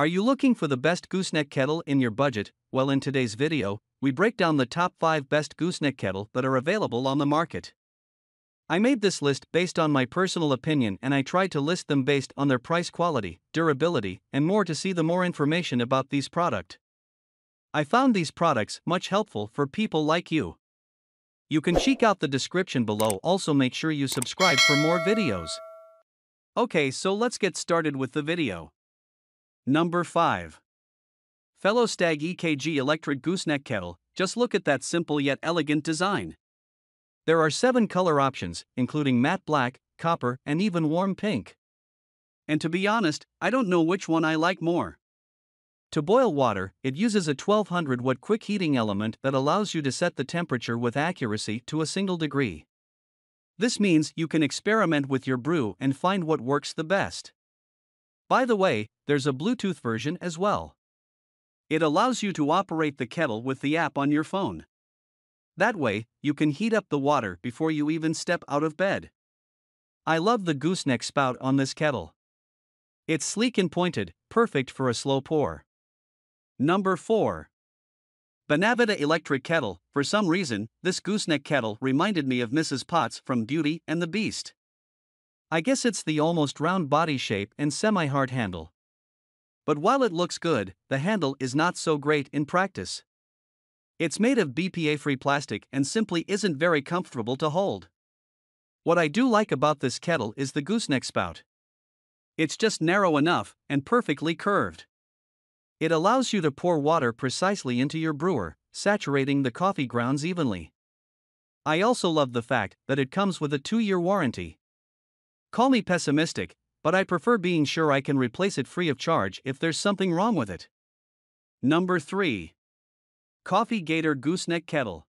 Are you looking for the best gooseneck kettle in your budget? Well, in today's video, we break down the top 5 best gooseneck kettle that are available on the market. I made this list based on my personal opinion and I tried to list them based on their price quality, durability, and more to see the more information about these product. I found these products much helpful for people like you. You can check out the description below also make sure you subscribe for more videos. Okay so let's get started with the video. Number 5. Fellow Stagg EKG Electric Gooseneck Kettle, just look at that simple yet elegant design. There are seven color options, including matte black, copper, and even warm pink. And to be honest, I don't know which one I like more. To boil water, it uses a 1200 watt quick heating element that allows you to set the temperature with accuracy to a single degree. This means you can experiment with your brew and find what works the best. By the way, there's a Bluetooth version as well. It allows you to operate the kettle with the app on your phone. That way, you can heat up the water before you even step out of bed. I love the gooseneck spout on this kettle. It's sleek and pointed, perfect for a slow pour. Number 4. Bonavita Electric Kettle. For some reason, this gooseneck kettle reminded me of Mrs. Potts from Beauty and the Beast. I guess it's the almost round body shape and semi hard handle. But while it looks good, the handle is not so great in practice. It's made of BPA free plastic and simply isn't very comfortable to hold. What I do like about this kettle is the gooseneck spout. It's just narrow enough and perfectly curved. It allows you to pour water precisely into your brewer, saturating the coffee grounds evenly. I also love the fact that it comes with a 2 year warranty. Call me pessimistic, but I prefer being sure I can replace it free of charge if there's something wrong with it. Number 3. Coffee Gator Gooseneck Kettle.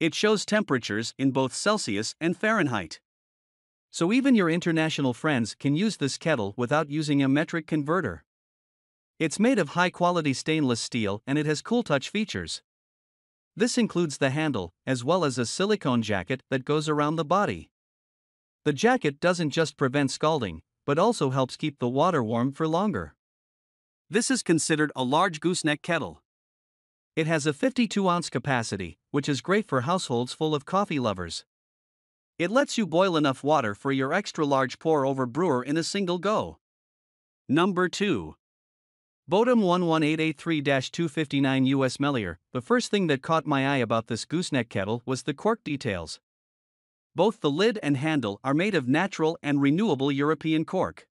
It shows temperatures in both Celsius and Fahrenheit. So even your international friends can use this kettle without using a metric converter. It's made of high quality stainless steel and it has cool touch features. This includes the handle, as well as a silicone jacket that goes around the body. The jacket doesn't just prevent scalding, but also helps keep the water warm for longer. This is considered a large gooseneck kettle. It has a 52 ounce capacity, which is great for households full of coffee lovers. It lets you boil enough water for your extra large pour over brewer in a single go. Number 2. Bodum 11883 259 US Melior. The first thing that caught my eye about this gooseneck kettle was the cork details. Both the lid and handle are made of natural and renewable European cork.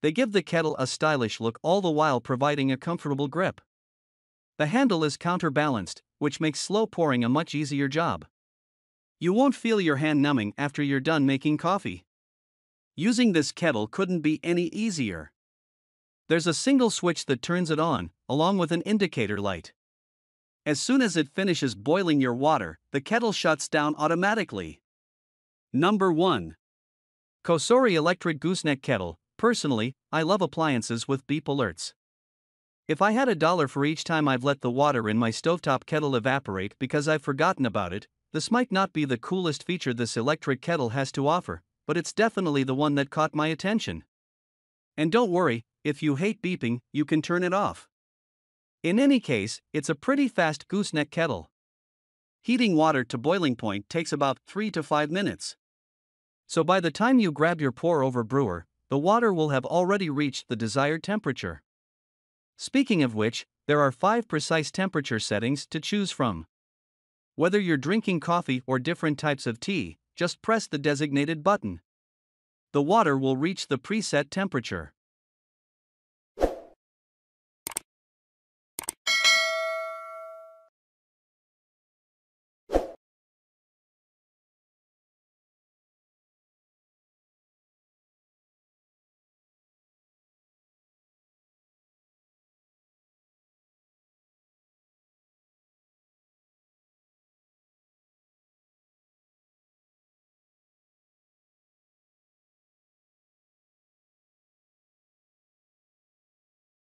They give the kettle a stylish look all the while providing a comfortable grip. The handle is counterbalanced, which makes slow pouring a much easier job. You won't feel your hand numbing after you're done making coffee. Using this kettle couldn't be any easier. There's a single switch that turns it on, along with an indicator light. As soon as it finishes boiling your water, the kettle shuts down automatically. Number 1. Cosori Electric Gooseneck Kettle. Personally, I love appliances with beep alerts. If I had a dollar for each time I've let the water in my stovetop kettle evaporate because I've forgotten about it, this might not be the coolest feature this electric kettle has to offer, but it's definitely the one that caught my attention. And don't worry, if you hate beeping, you can turn it off. In any case, it's a pretty fast gooseneck kettle. Heating water to boiling point takes about 3 to 5 minutes. So by the time you grab your pour over brewer, the water will have already reached the desired temperature. Speaking of which, there are five precise temperature settings to choose from. Whether you're drinking coffee or different types of tea, just press the designated button. The water will reach the preset temperature.